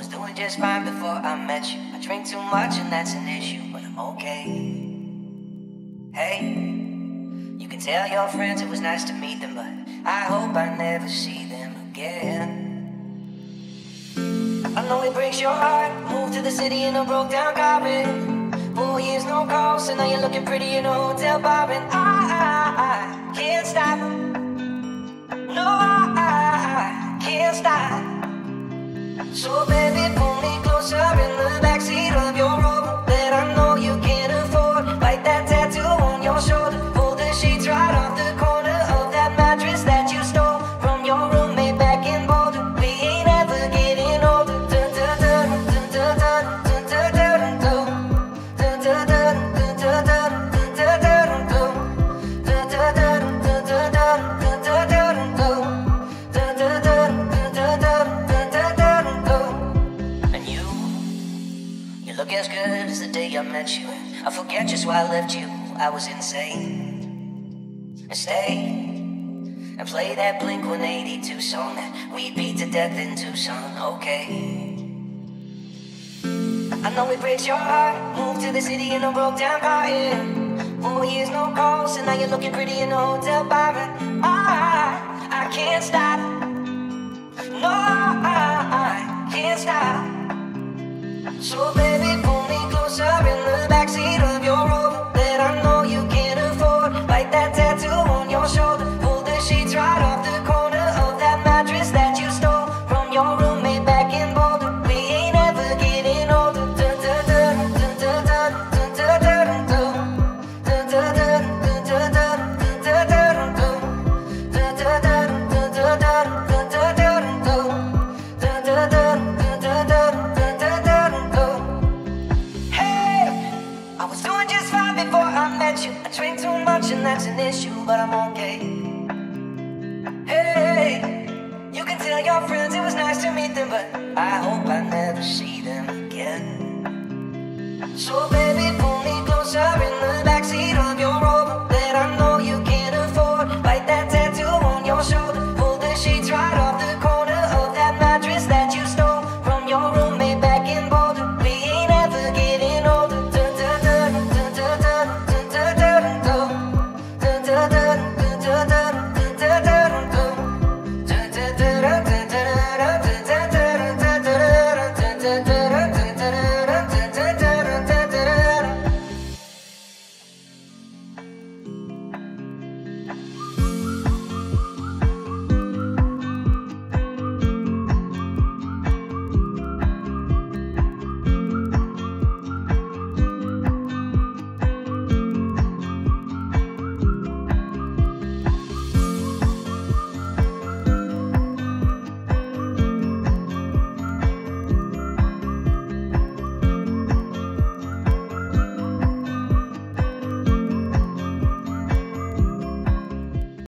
was doing just fine before I met you. I drink too much and that's an issue, but I'm okay. Hey, you can tell your friends it was nice to meet them, but I hope I never see them again. I know it breaks your heart. Moved to the city in a broke down car. Four years, no calls, so now you're looking pretty in a hotel bar. And I, I, So, baby, pull me closer in the backseat look as good as the day I met you. I forget just why I left you. I was insane. Stay and play that Blink 182 song that we beat to death in Tucson. Okay. I know it breaks your heart. Moved to the city in a broke down car. Yeah. Four years, no calls, and now you're looking pretty in a hotel bar. And I, I can't stop. No, I, I can't stop. So baby, and that's an issue, but I'm okay. Hey, you can tell your friends it was nice to meet them, but I hope I never see them again. So baby, pull me